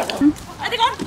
I think on